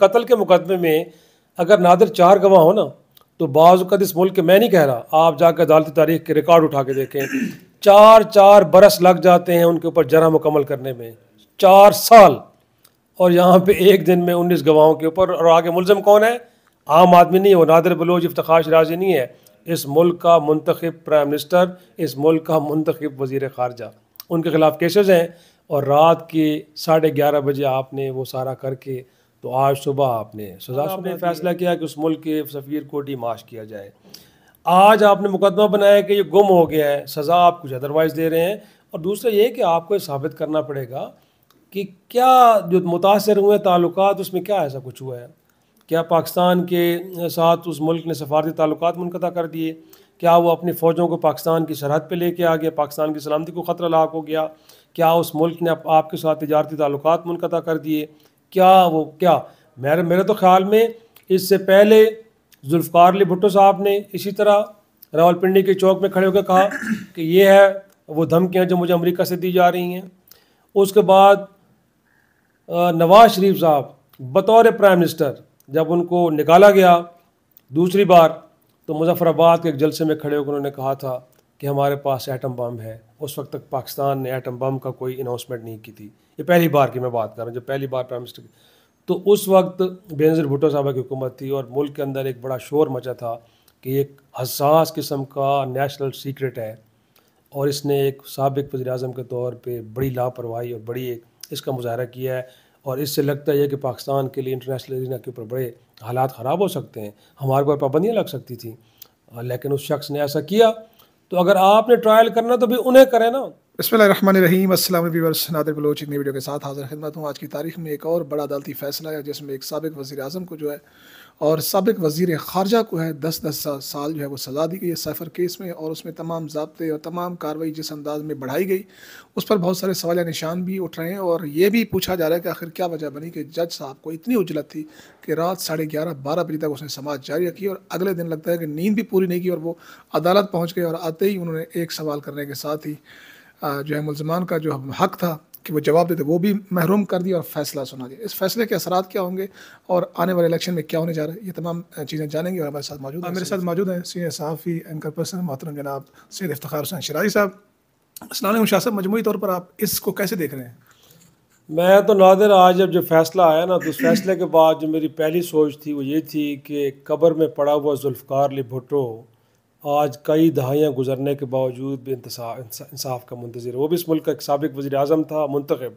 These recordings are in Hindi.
कत्ल के मुकदमे में अगर नादर चार गवाह हो ना तो बाज़त इस मुल्क के मैं नहीं कह रहा, आप जाकर अदालती तारीख के रिकॉर्ड उठा के देखें। चार चार बरस लग जाते हैं उनके ऊपर जरा मुकम्मल करने में। चार साल। और यहाँ पे एक दिन में उन्नीस गवाहों के ऊपर, और आगे मुलजम कौन है? आम आदमी नहीं है, वो नादिर बलोच इफ्तार शराजी नहीं है। इस मुल्क का मंतखब प्राइम मिनिस्टर, इस मुल्क का मंतखब वज़ीर ख़ारजा। उनके ख़िलाफ़ केसेस हैं, और रात के साढ़े ग्यारह बजे आपने वो सारा करके तो आज सुबह आपने सजा आपने फैसला किया कि उस मुल्क के सफ़ीर को डिमाश किया जाए। आज आपने मुकदमा बनाया कि ये गुम हो गया है सज़ा आप कुछ अदरवाइज़ दे रहे हैं। और दूसरा ये कि आपको ये साबित करना पड़ेगा कि क्या जो मुतासर हुए ताल्लुक उसमें क्या ऐसा कुछ हुआ है? क्या पाकिस्तान के साथ उस मुल्क ने सफारती ताल्लुक मुनता कर दिए? क्या वो अपनी फ़ौजों को पाकिस्तान की सरहद पर लेके आ गया? पाकिस्तान की सलामती को ख़तरा लाक हो गया? क्या उस मुल्क ने आपके साथ तजारती ताल्लुक मुनता कर दिए? क्या वो क्या? मेरे मेरे तो ख्याल में इससे पहले जुल्फ़ार अली भुट्टो साहब ने इसी तरह रावलपिंडी के चौक में खड़े होकर कहा कि ये है वो धमकियाँ जो मुझे अमेरिका से दी जा रही हैं। उसके बाद नवाज़ शरीफ साहब बतौर प्राइम मिनिस्टर जब उनको निकाला गया दूसरी बार तो मुजफ्फराबाद के एक जलसे में खड़े होकर उन्होंने कहा था कि हमारे पास एटम बम है। उस वक्त तक पाकिस्तान ने एटम बम का कोई अनाउंसमेंट नहीं की थी। ये पहली बार की मैं बात कर रहा हूँ, जब पहली बार प्राइम मिनिस्टर तो उस वक्त बेनज़र भुट्टो साहबा की हुकूमत थी और मुल्क के अंदर एक बड़ा शोर मचा था कि एक हसास किस्म का नेशनल सीक्रेट है और इसने एक सबक वजी अजम के तौर पर बड़ी लापरवाही और बड़ी एक इसका मुजाहरा किया है और इससे लगता है कि पाकिस्तान के लिए इंटरनेशनल एरिना के ऊपर बड़े हालात ख़राब हो सकते हैं। हमारे पर पाबंदियाँ लग सकती थी। लेकिन उस शख्स ने ऐसा किया तो अगर आपने ट्रायल करना तो भी उन्हें करें ना। बसमीम नई वीडियो के साथ हाजिर खिदमत हूँ। आज की तारीख में एक और बड़ा अदालती फ़ैसला है, जिसमें एक सबक वज़ी अजम को जो है, और सबक वज़ी ख़ारजा को है दस दस साल जो है वो सज़ा दी गई है सफ़र केस में, और उसमें तमाम जबते और तमाम कार्रवाई जिस अंदाज में बढ़ाई गई, उस पर बहुत सारे सवाल निशान भी उठ रहे हैं, और ये भी पूछा जा रहा है कि आखिर क्या वजह बनी कि जज साहब को इतनी उजलत थी कि रात साढ़े ग्यारह, बारह बजे तक उसने समाज जारी रखी, और अगले दिन लगता है कि नींद भी पूरी नहीं की, और वो अदालत पहुँच गए और आते ही उन्होंने एक सवाल करने के साथ ही जो है मुलजमान का जो हक था कि वो जवाब देते वो भी महरूम कर दिया और फैसला सुना दिया। इस फैसले के असरा क्या होंगे और आने वाले इलेक्शन में क्या होने जा रहा है ये तमाम चीज़ें जानेंगे और हमारे साथ मौजूद है। मेरे साथ मौजूद हैं सीनियर सहाफ़ी एंकर पर्सन मोहतरम जनाब सैद इफ्तार हुसैन शराजी साहब। असलम शासन मजमू तौर पर आप इसको कैसे देख रहे हैं? मैं तो नादिर आज जब जो फैसला आया ना तो उस फैसले के बाद जो मेरी पहली सोच थी वो ये थी कि कब्र में पड़ा हुआ जुल्फ़ार अली भुट्टो आज कई दहाइयाँ गुजरने के बावजूद भी इंसाफ का मंतजर वो भी इस मुल्क का एक सबक वजी अजम था, मंतखब।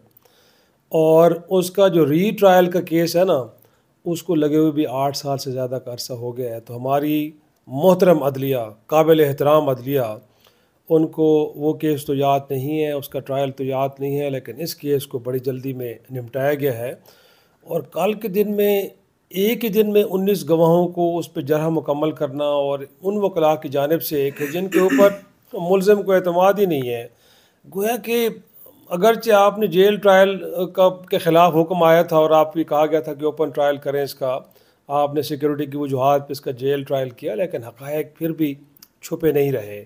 और उसका जो री ट्रायल का केस है ना, उसको लगे हुए भी आठ साल से ज़्यादा का अरसा हो गया है। तो हमारी मोहतरम अदलिया काबिल एहतराम अदलिया, उनको वो केस तो याद नहीं है, उसका ट्रायल तो याद नहीं है, लेकिन इस केस को बड़ी जल्दी में निपटाया गया है। और कल के दिन में एक ही दिन में उन्नीस गवाहों को उस पर जरह मुकम्मल करना और उन वकला की जानब से कि जिनके ऊपर मुलम को अतमाद ही नहीं है। गोया कि अगरचे आपने जेल ट्रायल का के ख़िलाफ़ हुक्म आया था और आपको कहा गया था कि ओपन ट्रायल करें इसका। आपने सिक्योरिटी की वजूहत पर इसका जेल ट्रायल किया, लेकिन हक़ फिर भी छुपे नहीं रहे।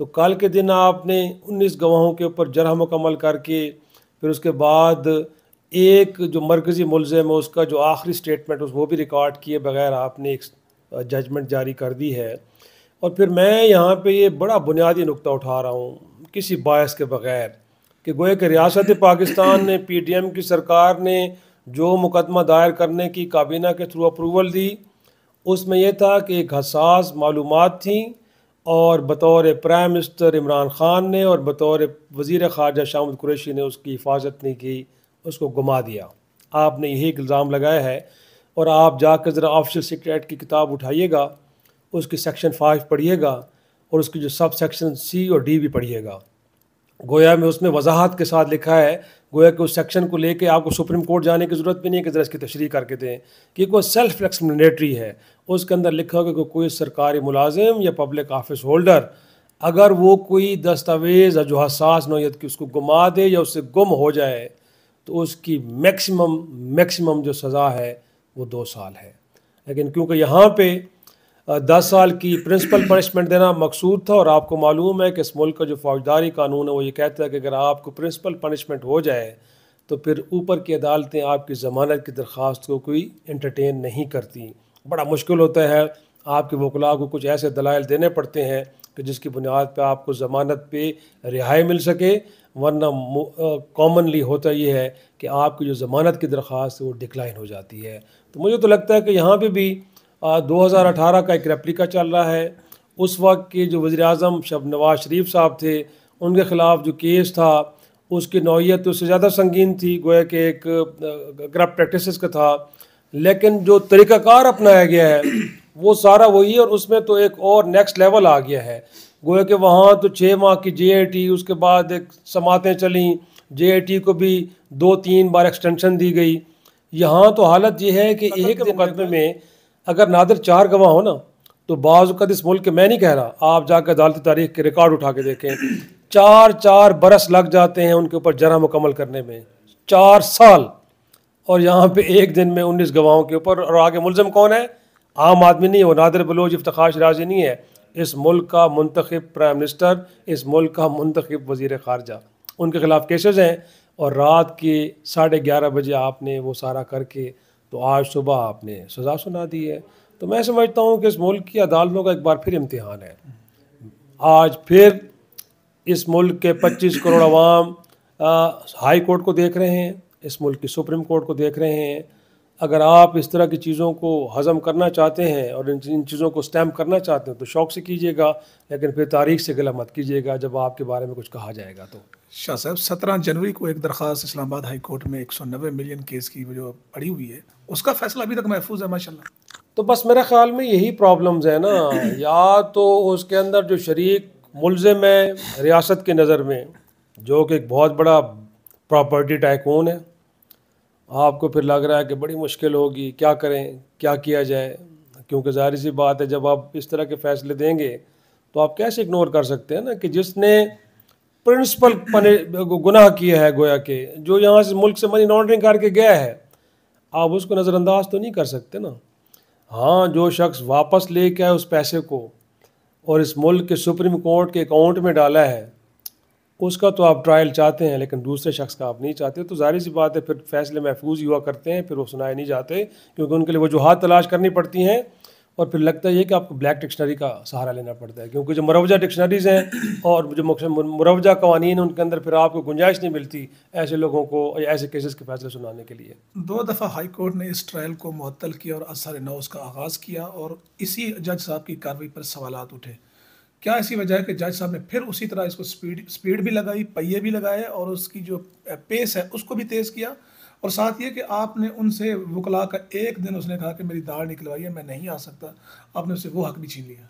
तो कल के दिन आपने उन्नीस गवाहों के ऊपर जरह मुकम्मल करके, फिर उसके बाद एक जो मरकज़ी मुलम है, उसका जो आखिरी स्टेटमेंट उस वो भी रिकॉर्ड किए बगैर आपने एक जजमेंट जारी कर दी है। और फिर मैं यहाँ पे ये बड़ा बुनियादी नुकता उठा रहा हूँ, किसी बायस के बगैर, कि गोए कि रियासत पाकिस्तान ने पी टी एम की सरकार ने जो मुकदमा दायर करने की काबीना के थ्रू अप्रूवल दी, उसमें यह था कि एक हसास मालूम थी और बतौर प्राइम मिनिस्टर इमरान ख़ान ने और बतौर वज़ी ख़ारजा शाह कुरैशी ने उसकी हिफाजत नहीं की। उसको घुमा दिया। आपने यही इल्ज़ाम लगाया है और आप जाकर ज़रा ऑफिशियल सिक्रेट की किताब उठाइएगा, उसकी सेक्शन फाइव पढ़िएगा और उसकी जो सब सेक्शन सी और डी भी पढ़िएगा। गोया में उसमें वजाहत के साथ लिखा है, गोया कि उस सेक्शन को लेके आपको सुप्रीम कोर्ट जाने की ज़रूरत भी नहीं है कि ज़रा इसकी तशरी करके दें। कि कोई सेल्फ एक्सप्लेनेटरी है। उसके अंदर लिखा होगा कि कोई सरकारी मुलाजिम या पब्लिक ऑफ़िस होल्डर अगर वो कोई दस्तावेज़ या जो हसास नोयत की उसको गुमा दे या उससे गुम हो जाए तो उसकी मैक्सिमम मैक्सिमम जो सज़ा है, वो दो साल है। लेकिन क्योंकि यहाँ पे दस साल की प्रिंसिपल पनिशमेंट देना मकसूद था और आपको मालूम है कि इस मुल्क का जो फौजदारी कानून है, वो ये कहता है कि अगर आपको प्रिंसिपल पनिशमेंट हो जाए तो फिर ऊपर की अदालतें आपकी ज़मानत की दरख्वास्त को कोई एंटरटेन नहीं करती। बड़ा मुश्किल होता है, आपके वकला को कुछ ऐसे दलाइल देने पड़ते हैं कि जिसकी बुनियाद पर आपको ज़मानत पे रिहाई मिल सके, वरना कॉमनली होता ये है कि आपकी जो ज़मानत की दरख्वास्त वो डिक्लाइन हो जाती है। तो मुझे तो लगता है कि यहाँ पे भी दो हज़ार अठारह का एक रेप्लिका चल रहा है। उस वक्त के जो वज़ी अजम शब नवाज़ शरीफ साहब थे, उनके ख़िलाफ़ जो केस था, उसकी नौीयत उससे ज़्यादा संगीन थी, गोया कि एक करप्ट प्रैक्टिस का था। लेकिन जो तरीक़ाकार अपनाया गया है वो सारा वही है और उसमें तो एक और नेक्स्ट लेवल आ गया है। गोया कि वहाँ तो छः माह की जे उसके बाद एक समातें चली। जे को भी दो तीन बार एक्सटेंशन दी गई। यहाँ तो हालत ये है कि एक मुकदमे में अगर नादर चार गवाह हो ना तो बाज़ इस मुल्क के मैं नहीं कह रहा आप जाकर अदालती तारीख के रिकॉर्ड उठा के देखें। चार चार बरस लग जाते हैं उनके ऊपर जरा मुकम्मल करने में। चार साल। और यहाँ पे एक दिन में उन्नीस गवाहों के ऊपर और आगे मुलजम कौन है? आम आदमी नहीं है, वो नादिर बलोच इफ्तार राज़ी नहीं है। इस मुल्क का मंतखब प्राइम मिनिस्टर, इस मुल्क का मंतखब वज़ीर ख़ारजा। उनके ख़िलाफ़ केसेस हैं और रात के साढ़े ग्यारह बजे आपने वो सारा करके तो आज सुबह आपने सज़ा सुना दी है। तो मैं समझता हूँ कि इस मुल्क की अदालतों का एक बार फिर इम्तहान है। आज फिर इस मुल्क के 25 करोड़ अवाम हाई कोर्ट को देख रहे हैं, इस मुल्क की सुप्रीम कोर्ट को देख रहे हैं। अगर आप इस तरह की चीज़ों को हज़म करना चाहते हैं और इन इन चीज़ों को स्टैम्प करना चाहते हैं तो शौक़ से कीजिएगा लेकिन फिर तारीख से गला मत कीजिएगा जब आपके बारे में कुछ कहा जाएगा तो। शाह साहब सत्रह जनवरी को एक दरख्वास्त इस्लामाबाद हाई कोर्ट में एक सौ नब्बे मिलियन केस की जो पड़ी हुई है उसका फैसला अभी तक महफूज है माशा तो बस मेरे ख्याल में यही प्रॉब्लम्स है ना या तो उसके अंदर जो शरीक मुलजिम है रियासत की नज़र में जो कि एक बहुत बड़ा प्रॉपर्टी टाइकून है आपको फिर लग रहा है कि बड़ी मुश्किल होगी, क्या करें, क्या किया जाए? क्योंकि ज़ाहिर सी बात है, जब आप इस तरह के फ़ैसले देंगे तो आप कैसे इग्नोर कर सकते हैं ना कि जिसने प्रिंसिपल पने, गुनाह किया है गोया के, जो यहाँ से मुल्क से मनी लॉन्ड्रिंग करके गया है, आप उसको नज़रअंदाज तो नहीं कर सकते ना। हाँ जो शख्स वापस ले के आए उस पैसे को और इस मुल्क के सुप्रीम कोर्ट के अकाउंट में डाला है उसका तो आप ट्रायल चाहते हैं, लेकिन दूसरे शख्स का आप नहीं चाहते तो ज़ाहिर सी बात है, फिर फैसले महफूज हुआ करते हैं, फिर वो सुनाए नहीं जाते, क्योंकि उनके लिए वजूहत तलाश करनी पड़ती हैं, और फिर लगता है कि आपको ब्लैक डिक्शनरी का सहारा लेना पड़ता है, क्योंकि जो मुरवजा डिक्शनरीज़ हैं, और जो मुरवजा कवानीन हैं, उनके अंदर फिर आपको गुंजाइश नहीं मिलती ऐसे लोगों को, या ऐसे केसेस के फैसले सुनाने के लिए। दो दफ़ा हाई कोर्ट ने इस ट्रायल को मअतल किया और असर नौ उसका आगाज़ किया, और इसी जज साहब की कार्रवाई पर सवाल उठे। क्या ऐसी वजह है कि जज साहब ने फिर उसी तरह इसको स्पीड स्पीड भी लगाई, पहिए भी लगाए और उसकी जो पेस है, उसको भी तेज़ किया। और साथ ये कि आपने उनसे वकला का एक दिन उसने कहा कि मेरी दाढ़ निकलवाई है मैं नहीं आ सकता। आपने उससे वो हक भी छीन लिया।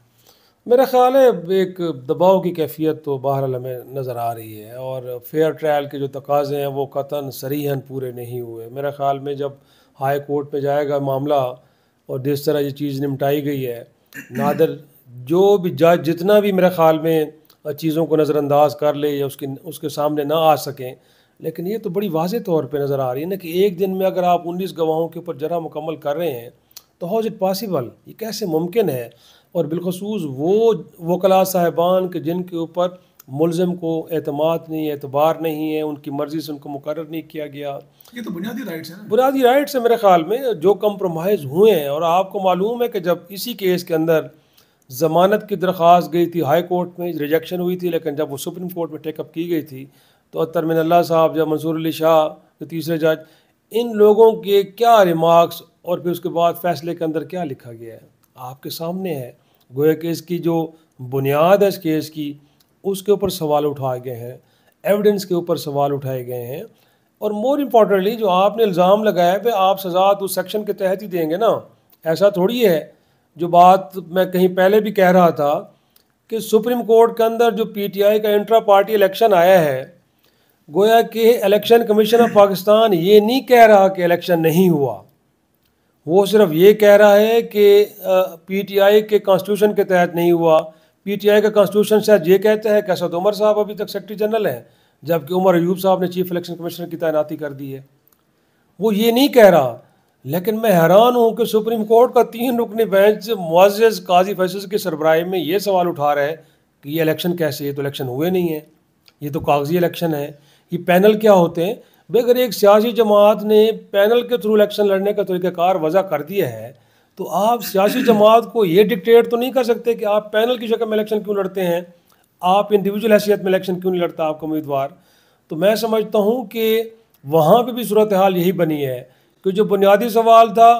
मेरा ख्याल है एक दबाव की कैफियत तो बहरहाल हमें नज़र आ रही है और फेयर ट्रायल के जो तकाजे हैं, वो कतन सरीहन पूरे नहीं हुए। मेरे ख्याल में जब हाई कोर्ट में जाएगा मामला और जिस तरह ये चीज़ निपटाई गई है, नादर जो भी जज जितना भी मेरे ख्याल में चीज़ों को नज़रअंदाज कर ले या उसके उसके सामने ना आ सकें लेकिन ये तो बड़ी वाज तौर पर नज़र आ रही है ना कि एक दिन में अगर आप उन्नीस गवाहों के ऊपर जरा मुकम्मल कर रहे हैं तो हाउ इज़ इट पॉसिबल? ये कैसे मुमकिन है? और बिलखसूस वो वकला साहिबान के जिनके ऊपर मुलम को अतमाद नहीं एतबार नहीं है उनकी मर्ज़ी से उनको मुकर नहीं किया गया। ये तो बुनियादी राइट्स हैं बुनियादी राइट्स है मेरे ख्याल में जो कम्प्रोमाइज़ हुए हैं और आपको मालूम है कि जब इसी केस के अंदर ज़मानत की दरख्वास्त गई थी, हाई कोर्ट में रिजेक्शन हुई थी, लेकिन जब वो सुप्रीम कोर्ट में टेकअप की गई थी तो अतर मिन अल्लाह साहब, जब मंसूर अली शाह, जो तीसरे जज इन लोगों के क्या रिमार्क्स और फिर उसके बाद फैसले के अंदर क्या लिखा गया है? आपके सामने है। गोया कि इसकी जो बुनियाद है इस केस की, उसके ऊपर सवाल उठाए गए हैं एविडेंस के ऊपर सवाल उठाए गए हैं। और मोर इम्पॉर्टेंटली जो आपने इल्ज़ाम लगाया है आप सज़ा तो सेक्शन के तहत ही देंगे ना, ऐसा थोड़ी है जो बात मैं कहीं पहले भी कह रहा था कि सुप्रीम कोर्ट के अंदर जो पीटीआई का इंट्रा पार्टी इलेक्शन आया है, गोया कि इलेक्शन कमीशन ऑफ़ पाकिस्तान ये नहीं कह रहा कि इलेक्शन नहीं हुआ। वो सिर्फ़ ये कह रहा है कि पीटीआई के कॉन्स्टिट्यूशन के तहत नहीं हुआ। पीटीआई का कॉन्स्टिट्यूशन शायद ये कहता है कि असद उमर साहब अभी तक सेक्रेटरी जनरल हैं, जबकि उमर अयूब साहब ने चीफ इलेक्शन कमिश्नर की तैनाती कर दी है। वो ये नहीं कह रहा लेकिन मैं हैरान हूँ कि सुप्रीम कोर्ट का तीन रुकनी बेंच मुआज़ काजी फैसल के सरबराही में ये सवाल उठा रहा है कि ये इलेक्शन कैसे, ये तो इलेक्शन हुए नहीं है, ये तो कागज़ी इलेक्शन है, ये पैनल क्या होते हैं? अगर एक सियासी जमात ने पैनल के थ्रू इलेक्शन लड़ने का तरीक़ाकार वजह कर दिया है तो आप सियासी जमात को ये डिक्टेट तो नहीं कर सकते कि आप पैनल की शक्ल में इलेक्शन क्यों लड़ते हैं, आप इंडिविजुअल हैसियत में इलेक्शन क्यों नहीं लड़ता आपका उम्मीदवार? तो मैं समझता हूँ कि वहाँ पर भी सूरत हाल यही बनी है कि जो बुनियादी सवाल था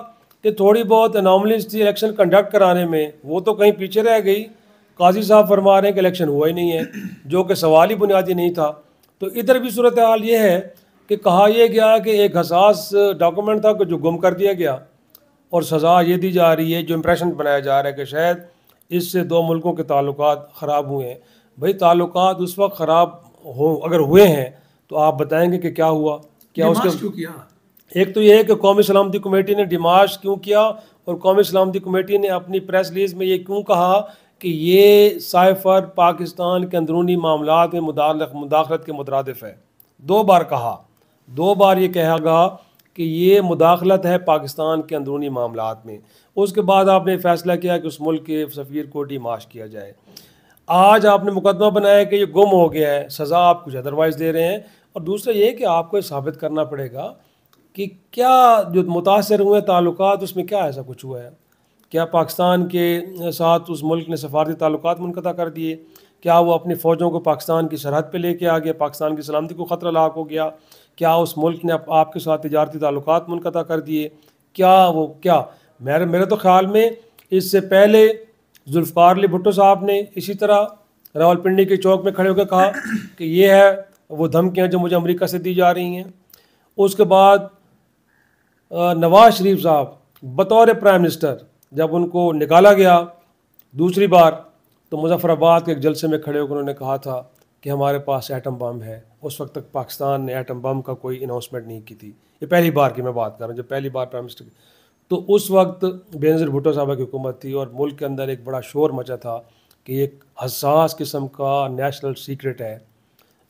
कि थोड़ी बहुत अनामलीज थी इलेक्शन कंडक्ट कराने में वो तो कहीं पीछे रह गई। काजी साहब फरमा रहे हैं कि इलेक्शन हुआ ही नहीं है जो कि सवाल ही बुनियादी नहीं था। तो इधर भी सूरत हाल ये है कि कहा यह गया कि एक हसास डॉक्यूमेंट था कि जो गुम कर दिया गया और सज़ा ये दी जा रही है जो इम्प्रेशन बनाया जा रहा है कि शायद इससे दो मुल्कों के ताल्लुक ख़राब हुए हैं। भाई ताल्लुक उस वक्त ख़राब हो अगर हुए हैं तो आप बताएँगे कि क्या हुआ? क्या उसके क्यों किया? एक तो यह है कि कौमी सलामती कमेटी ने डिमाश क्यों किया और कौमी सलामती कमेटी ने अपनी प्रेस रिलीज़ में ये क्यों कहा कि ये साइफर पाकिस्तान के अंदरूनी मामला में मुदाखलत के मुतरदफ है। दो बार कहा। दो बार ये कहा गया कि ये मुदाखलत है पाकिस्तान के अंदरूनी मामला में। उसके बाद आपने फैसला किया कि उस मुल्क के सफ़ीर को डिमाश किया जाए। आज आपने मुकदमा बनाया कि ये गुम हो गया है, सज़ा आप कुछ अदरवाइज़ दे रहे हैं। और दूसरा ये कि आपको ये साबित करना पड़ेगा कि क्या जो मुतासर हुए ताल्लुक उसमें क्या ऐसा कुछ हुआ है? क्या पाकिस्तान के साथ उस मुल्क ने सफारती ताल्लुक मुनता कर दिए? क्या वो अपनी फ़ौजों को पाकिस्तान की सरहद पर लेके आ गया? पाकिस्तान की सलामती को ख़तरा लाक हो गया? क्या उस मुल्क ने आपके साथ तजारती ताल्लुक मुनता कर दिए? क्या वो, क्या? मेरे मेरे तो ख्याल में इससे पहले जुल्फ़ार अली भुट्टो साहब ने इसी तरह रावलपिंडी के चौक में खड़े होकर कहा कि ये है वो धमकियाँ जो मुझे अमरीका से दी जा रही हैं। उसके बाद नवाज़ शरीफ साहब, बतौर प्राइम मिनिस्टर, जब उनको निकाला गया दूसरी बार तो मुजफ्फराबाद के एक जलसे में खड़े होकर उन्होंने कहा था कि हमारे पास एटम बम है। उस वक्त तक पाकिस्तान ने एटम बम का कोई अनाउंसमेंट नहीं की थी। ये पहली बार की मैं बात कर रहा हूँ, जब पहली बार प्राइम मिनिस्टर तो उस वक्त बेनज़ीर भुट्टो साहबा की हुकूमत थी और मुल्क के अंदर एक बड़ा शोर मचा था कि एक हसास किस्म का नेशनल सीक्रेट है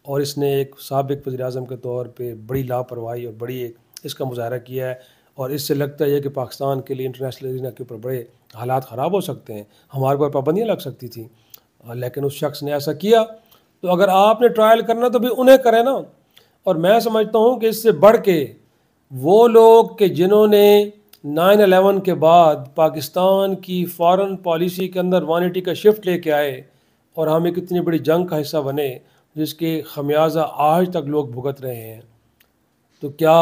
और इसने एक सबक वजी अजम के तौर पर बड़ी लापरवाही और बड़ी एक इसका मुजाहरा किया है। और इससे लगता है कि पाकिस्तान के लिए इंटरनेशनल एरिना के ऊपर बड़े हालात ख़राब हो सकते हैं। हमारे ऊपर पाबंदियाँ लग सकती थी। लेकिन उस शख्स ने ऐसा किया। तो अगर आपने ट्रायल करना तो भी उन्हें करें ना। और मैं समझता हूँ कि इससे बढ़ के वो लोग के जिन्होंने नाइन अलेवन के बाद पाकिस्तान की फ़ॉरन पॉलिसी के अंदर वानिटी का शिफ्ट लेके आए और हम एक इतनी बड़ी जंग का हिस्सा बने, जिसके खमियाजा आज तक लोग भुगत रहे हैं। तो क्या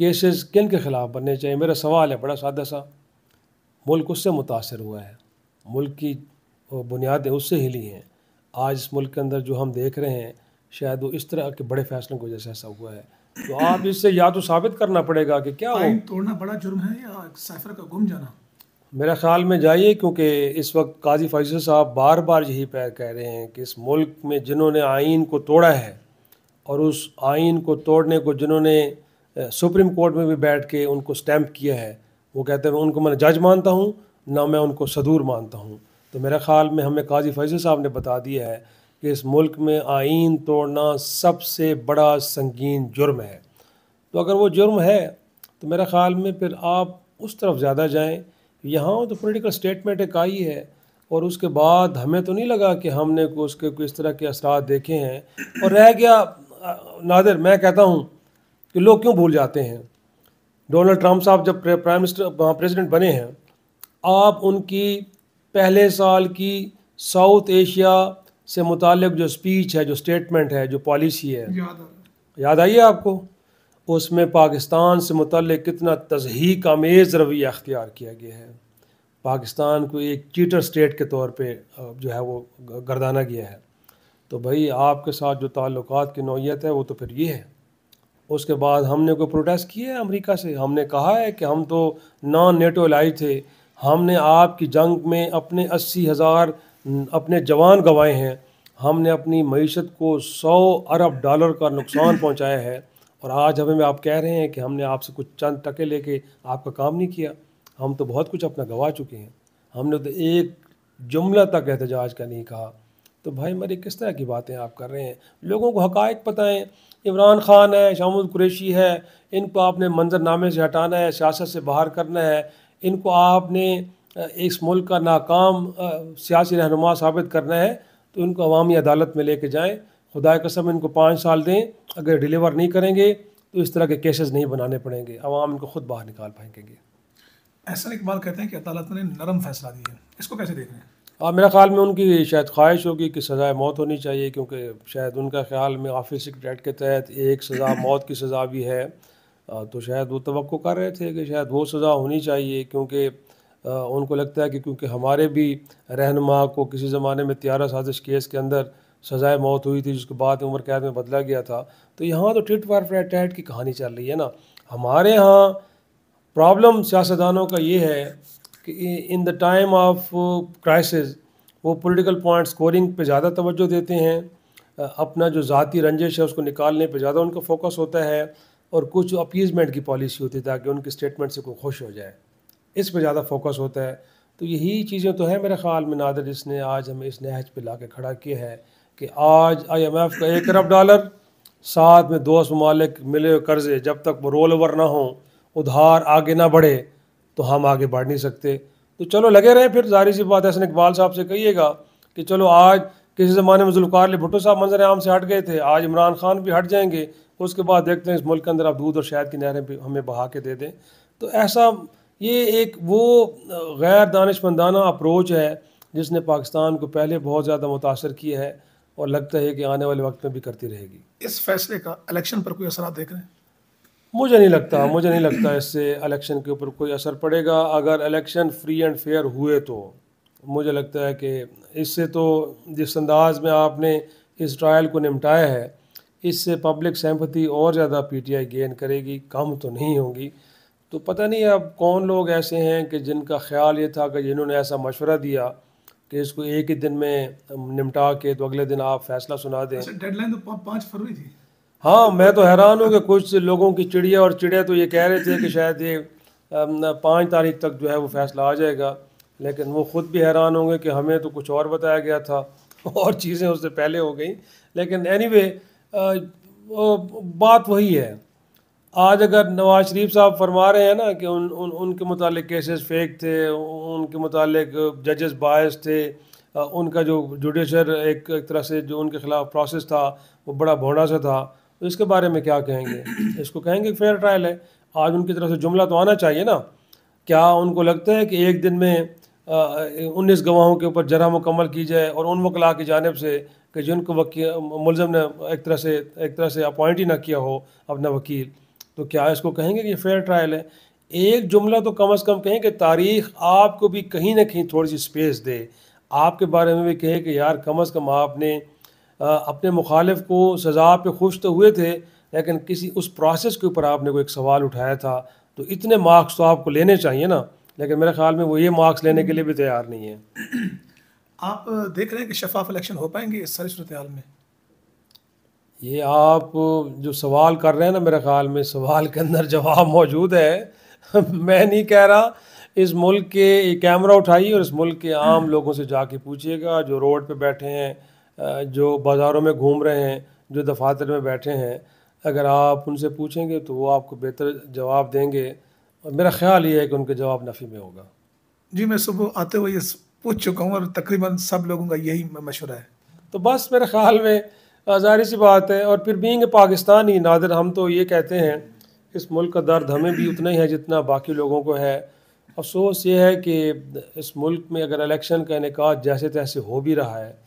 केसेस किन के ख़िलाफ़ बनने चाहिए? मेरा सवाल है बड़ा सादा सा। मुल्क उससे मुतासर हुआ है। मुल्क की बुनियादें उससे हिली हैं। आज इस मुल्क के अंदर जो हम देख रहे हैं शायद वो इस तरह के बड़े फैसलों की वजह से ऐसा हुआ है। तो आप इससे या तो साबित करना पड़ेगा कि क्या हो तोड़ना बड़ा जुर्म है या सफ़र का गुम जाना? मेरा ख्याल में जाइए क्योंकि इस वक्त काजी फैसल साहब बार बार यही पैर कह रहे हैं कि इस मुल्क में जिन्होंने आइन को तोड़ा है और उस आइन को तोड़ने को जिन्होंने सुप्रीम कोर्ट में भी बैठ के उनको स्टैम्प किया है। वो कहते हैं उनको, मैं जज मानता हूँ, ना मैं उनको सदूर मानता हूँ। तो मेरे ख्याल में हमें काजी फैज़ल साहब ने बता दिया है कि इस मुल्क में आइन तोड़ना सबसे बड़ा संगीन जुर्म है। तो अगर वो जुर्म है तो मेरे ख़्याल में फिर आप उस तरफ़ ज़्यादा जाएँ। यहाँ तो पोलिटिकल स्टेटमेंट एक आई है और उसके बाद हमें तो नहीं लगा कि हमने को उसके, किस तरह के असरा देखे हैं। और रह गया नादिर, मैं कहता हूँ कि लोग क्यों भूल जाते हैं? डोनाल्ड ट्रंप साहब जब प्राइम मिनिस्टर प्रेसिडेंट बने हैं आप उनकी पहले साल की साउथ एशिया से मुतक जो स्पीच है जो स्टेटमेंट है जो पॉलिसी है याद आई है आपको? उसमें पाकिस्तान से मुतल कितना तजहीक आमेज़ रवैया अख्तियार किया गया है। पाकिस्तान को एक चीटर स्टेट के तौर पे जो है वो गर्दाना गया है। तो भाई आपके साथ जो ताल्लुकात की नौीयत है वो तो फिर ये है। उसके बाद हमने कोई प्रोटेस्ट किया है अमेरिका से? हमने कहा है कि हम तो नॉन नेटो लाई थे। हमने आपकी जंग में अपने अस्सी हज़ार अपने जवान गंवाए हैं। हमने अपनी मीशत को सौ अरब डॉलर का नुकसान पहुँचाया है। और आज हमें आप कह रहे हैं कि हमने आपसे कुछ चंद टके लेके आपका काम नहीं किया। हम तो बहुत कुछ अपना गवा चुके हैं। हमने तो एक जुमला तक एहतजाज का नहीं कहा। तो भाई मेरी किस तरह की बातें आप कर रहे हैं? लोगों को हकायक पता है। इमरान ख़ान है, शामुल कुरैशी है, इनको आपने मंजरनामे से हटाना है, सियासत से बाहर करना है, इनको आपने इस मुल्क का नाकाम सियासी रहनुमा साबित करना है तो इनको अवामी अदालत में लेके जाएँ। खुदा कसम, इनको पाँच साल दें, अगर डिलीवर नहीं करेंगे तो इस तरह के केसेस नहीं बनाने पड़ेंगे। अवाम इनको खुद बाहर निकाल पाएँगे ऐसा इकबाल कहते हैं कि अदालत ने नरम फैसला दिया है। इसको कैसे देख रहे हैं? हाँ मेरे ख्याल में उनकी शायद ख्वाहिश होगी कि सज़ाए मौत होनी चाहिए क्योंकि शायद उनका ख्याल में ऑफ़िस एक्ट के तहत एक सज़ा मौत की सज़ा भी है। तो शायद वो तो कर रहे थे कि शायद वो सज़ा होनी चाहिए क्योंकि उनको लगता है कि क्योंकि हमारे भी रहनमा को किसी ज़माने में त्यारा साजिश केस के अंदर सज़ाए मौत हुई थी जिसके बाद उम्र कैद में बदला गया था। तो यहाँ तो टिट फॉर टैट की कहानी चल रही है ना। हमारे यहाँ प्रॉब्लम सियासतदानों का ये है in the time of crisis वो पॉलिटिकल पॉइंट स्कोरिंग पे ज़्यादा तवज्जो देते हैं। अपना जो ज़ाती रंजिश है उसको निकालने पे ज़्यादा उनका फोकस होता है और कुछ अपीजमेंट की पॉलिसी होती है ताकि उनके स्टेटमेंट से कोई खुश हो जाए। इस पर ज़्यादा फोकस होता है। तो यही चीज़ें तो हैं मेरे ख्याल में, नादर इसने आज हमें इस नहज पर ला के खड़ा किया है कि आज आई एम एफ़ का एक अरब डॉलर, साथ में दोस्त ममालिक मिले कर्ज़े, जब तक वो रोल ओवर ना हो, उधार आगे ना बढ़े तो हम आगे बढ़ नहीं सकते। तो चलो, लगे रहे फिर जारी सी बात है इकबाल साहब से कहिएगा कि चलो, आज किसी ज़माने में जुल्फ़ार भुट्टो साहब मंजर आम से हट गए थे, आज इमरान खान भी हट जाएँगे, उसके बाद देखते हैं इस मुल्क के अंदर आप दूध और शहद की नहरें हमें बहा के दे दें। तो ऐसा, ये एक वो गैर दानशमंदाना अप्रोच है, जिसने पाकिस्तान को पहले बहुत ज़्यादा मुतासर किया है और लगता है कि आने वाले वक्त में भी करती रहेगी। इस फैसले का इलेक्शन पर कोई असर देख रहे हैं? मुझे नहीं लगता, मुझे नहीं लगता इससे इलेक्शन के ऊपर कोई असर पड़ेगा। अगर इलेक्शन फ्री एंड फेयर हुए तो मुझे लगता है कि इससे तो जिस अंदाज में आपने इस ट्रायल को निपटाया है, इससे पब्लिक सहमति और ज़्यादा पीटीआई गेन करेगी, कम तो नहीं होगी। तो पता नहीं अब कौन लोग ऐसे हैं कि जिनका ख्याल ये था कि जिन्होंने ऐसा मशवरा दिया कि इसको एक ही दिन में निपटा के तो अगले दिन आप फैसला सुना दें। डेडलाइन तो पाँच फरवरी थी। हाँ मैं तो हैरान हूँ कि कुछ लोगों की चिड़िया और चिड़िया तो ये कह रहे थे कि शायद ये पाँच तारीख तक जो है वो फैसला आ जाएगा। लेकिन वो ख़ुद भी हैरान होंगे कि हमें तो कुछ और बताया गया था और चीज़ें उससे पहले हो गई। लेकिन एनी anyway, बात वही है। आज अगर नवाज़ शरीफ साहब फरमा रहे हैं ना कि उन, उन उनके मुतालिक केसेस फेक थे उनके मुतालिक जजेस बायस थे उनका जो जुडिशर एक एक तरह से जो उनके ख़िलाफ़ प्रोसेस था वो बड़ा भोड़ा सा था। तो इसके बारे में क्या कहेंगे? इसको कहेंगे फेयर ट्रायल है। आज उनकी तरफ़ से जुमला तो आना चाहिए ना। क्या उनको लगता है कि एक दिन में उन्नीस गवाहों के ऊपर जरा मुकम्मल की जाए और उन वकला की जानब से कि जिनको वकील मुलम ने एक तरह से, एक तरह से अपॉइंट ही ना किया हो अपना वकील। तो क्या इसको कहेंगे कि फेयर ट्रायल है? एक जुमला तो कम अज़ कम कहें कि तारीख़ आपको भी कहीं ना कहीं थोड़ी सी स्पेस दे। आपके बारे में भी कहे कि यार कम अज़ कम आपने अपने मुखालिफ को सज़ा पे खुश तो हुए थे लेकिन किसी उस प्रोसेस के ऊपर आपने कोई एक सवाल उठाया था? तो इतने मार्क्स तो आपको लेने चाहिए ना लेकिन मेरे ख्याल में वो ये मार्क्स लेने के लिए भी तैयार नहीं है। आप देख रहे हैं कि शफाफ इलेक्शन हो पाएँगे इस सारी सूरत हाल में? ये आप जो सवाल कर रहे हैं ना मेरे ख्याल में सवाल के अंदर जवाब मौजूद है। मैं नहीं कह रहा इस मुल्क के कैमरा उठाइए और इस मुल्क के आम लोगों से जाके पूछिएगा जो रोड पे बैठे हैं जो बाज़ारों में घूम रहे हैं जो दफातर में बैठे हैं अगर आप उनसे पूछेंगे तो वो आपको बेहतर जवाब देंगे। और मेरा ख्याल ये है कि उनके जवाब नफ़ी में होगा। जी मैं सुबह आते हुए ये पूछ चुका हूँ और तकरीबन सब लोगों का यही मशवरा है। तो बस मेरे ख्याल में ज़ाहिर सी बात है और फिर बींग पाकिस्तानी नादर हम तो ये कहते हैं इस मुल्क का दर्द हमें भी उतना ही है जितना बाकी लोगों को है। अफसोस ये है कि इस मुल्क में अगर इलेक्शन का इनका जैसे तैसे हो भी रहा है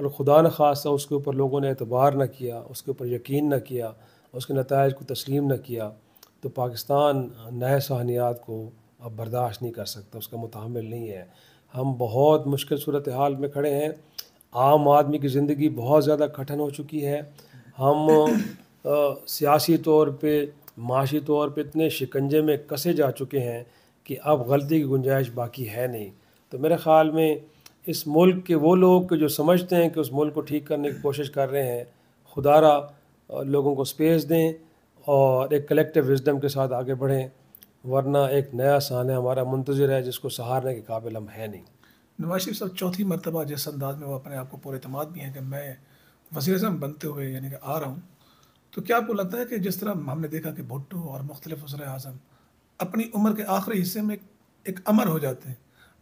और खुदा न खासा उसके ऊपर लोगों ने एतबार न किया उसके ऊपर यकीन न किया उसके नतज को तस्लीम न किया तो पाकिस्तान नए सहनियात को अब बर्दाश्त नहीं कर सकता उसका मुतमिल नहीं है। हम बहुत मुश्किल सूरत हाल में खड़े हैं। आम आदमी की ज़िंदगी बहुत ज़्यादा कठिन हो चुकी है। हम आ, सियासी तौर पे माशी तौर पे इतने शिकंजे में कसे जा चुके हैं कि अब गलती की गुंजाइश बाकी है नहीं। तो मेरे ख़्याल में इस मुल्क के वो लोग जो समझते हैं कि उस मुल्क को ठीक करने की कोशिश कर रहे हैं, खुदारा लोगों को स्पेस दें और एक कलेक्टिव विजडम के साथ आगे बढ़ें, वरना एक नया सान हमारा मुंतजर है जिसको सहारने के काबिल हम हैं नहीं। नवाज़ शरीफ साहब, चौथी मरतबा जिस अंदाज में वो अपने आप को पूरे अतमाद भी हैं कि मैं वजी अजम बनते हुए यानी कि आ रहा हूँ तो क्या आपको लगता है कि जिस तरह हमने देखा कि भुट्टो और मुख्तलिफ़ वजर अजम अपनी उम्र के आखिरी हिस्से में एक अमर हो जाते हैं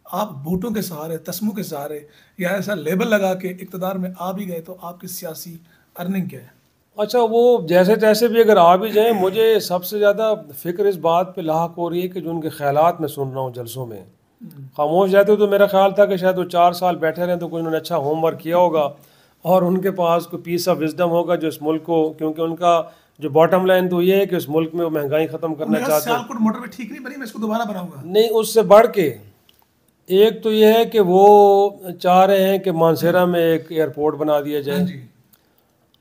आप भूटों के सहारे तस्मों के सहारे या ऐसा लेबल लगा के इकतदार में आ भी गए तो आपकी सियासी अर्निंग क्या है? अच्छा वो जैसे तैसे भी अगर आ भी जाए मुझे सबसे ज़्यादा फ़िक्र इस बात पे लाक हो रही है कि जो उनके ख्याल मैं सुन रहा हूँ जलसों में। खामोश रहते तो मेरा ख्याल था कि शायद वो चार साल बैठे रहें तो कोई उन्होंने अच्छा होमवर्क किया होगा और उनके पास कोई पीस ऑफ़ विजडम होगा जो इस मुल्क को क्योंकि उनका जो बॉटम लाइन तो ये है कि उस मुल्क में वो महँगाई ख़त्म करना चाहते हैं। मोटर ठीक नहीं बनी मैं इसको दोबारा बनाऊँगा। नहीं उससे बढ़ के एक तो ये है कि वो चाह रहे हैं कि मानसेरा में एक एयरपोर्ट बना दिया जाए। हाँ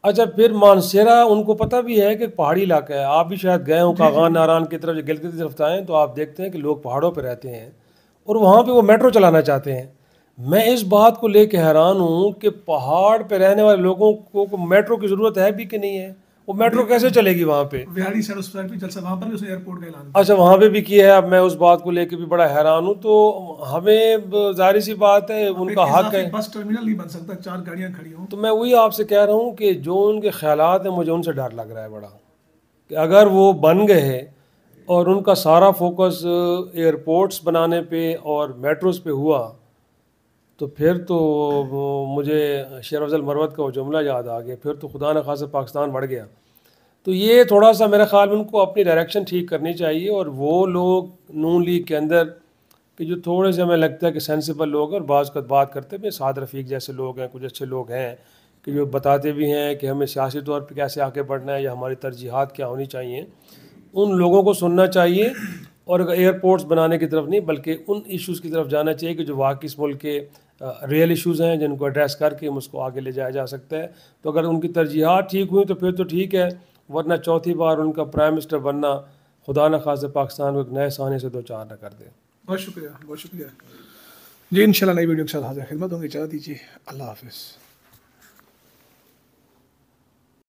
अच्छा फिर मानसेरा उनको पता भी है कि पहाड़ी इलाका है। आप भी शायद गए हो कागान नारायण की तरफ़ गिलगित की तरफ़ आएँ तो आप देखते हैं कि लोग पहाड़ों पर रहते हैं और वहाँ पर वो मेट्रो चलाना चाहते हैं। मैं इस बात को लेके हैरान हूँ कि पहाड़ पर रहने वाले लोगों को मेट्रो की ज़रूरत है भी कि नहीं है? वो मेट्रो कैसे चलेगी वहाँ पे? वहाँ पर भी एयरपोर्ट का ऐलान अच्छा वहाँ पे भी किया है अब मैं उस बात को लेके भी बड़ा हैरान हूँ। तो हमें ज़ाहिर सी बात है उनका हक है। बस टर्मिनल नहीं बन सकता चार गाड़ियाँ खड़ी हों। तो मैं वही आपसे कह रहा हूँ कि जो उनके ख्याल हैं मुझे उनसे डर लग रहा है बड़ा। कि अगर वो बन गए और उनका सारा फोकस एयरपोर्ट्स बनाने पे और मेट्रोस पे हुआ तो फिर तो मुझे शेर अफजल मरवत का वो जुमला याद आ गया। फिर तो खुदा न खास पाकिस्तान बढ़ गया। तो ये थोड़ा सा मेरे ख्याल में उनको अपनी डायरेक्शन ठीक करनी चाहिए और वो लोग नून लीग के अंदर कि जो थोड़े से हमें लगता है कि सेंसिबल लोग हैं और बाज़ बात करते हैं साद रफ़ीक जैसे लोग हैं, कुछ अच्छे लोग हैं, कि जो बताते भी हैं कि हमें सियासी तौर पर कैसे आगे बढ़ना है या हमारी तरजीहत क्या होनी चाहिए। उन लोगों को सुनना चाहिए और एयरपोर्ट्स बनाने की तरफ़ नहीं, बल्कि उन इश्यूज़ की तरफ़ जाना चाहिए कि जो वाकई इस मुल्क के रियल इश्यूज़ हैं जिनको एड्रेस करके हम उसको आगे ले जाया जा सकता है। तो अगर उनकी तरजीहत ठीक हुई तो फिर तो ठीक है। वरना चौथी बार उनका प्राइम मिनिस्टर बनना खुदा न खास पाकिस्तान को एक नए सहने से दो चार न कर दे। बहुत शुक्रिया बहुत शुक्रिया। जी इन नई वीडियो के साथ हाजिर खिदमत होंगी। चला दीजिए। अल्लाह हाफिज़।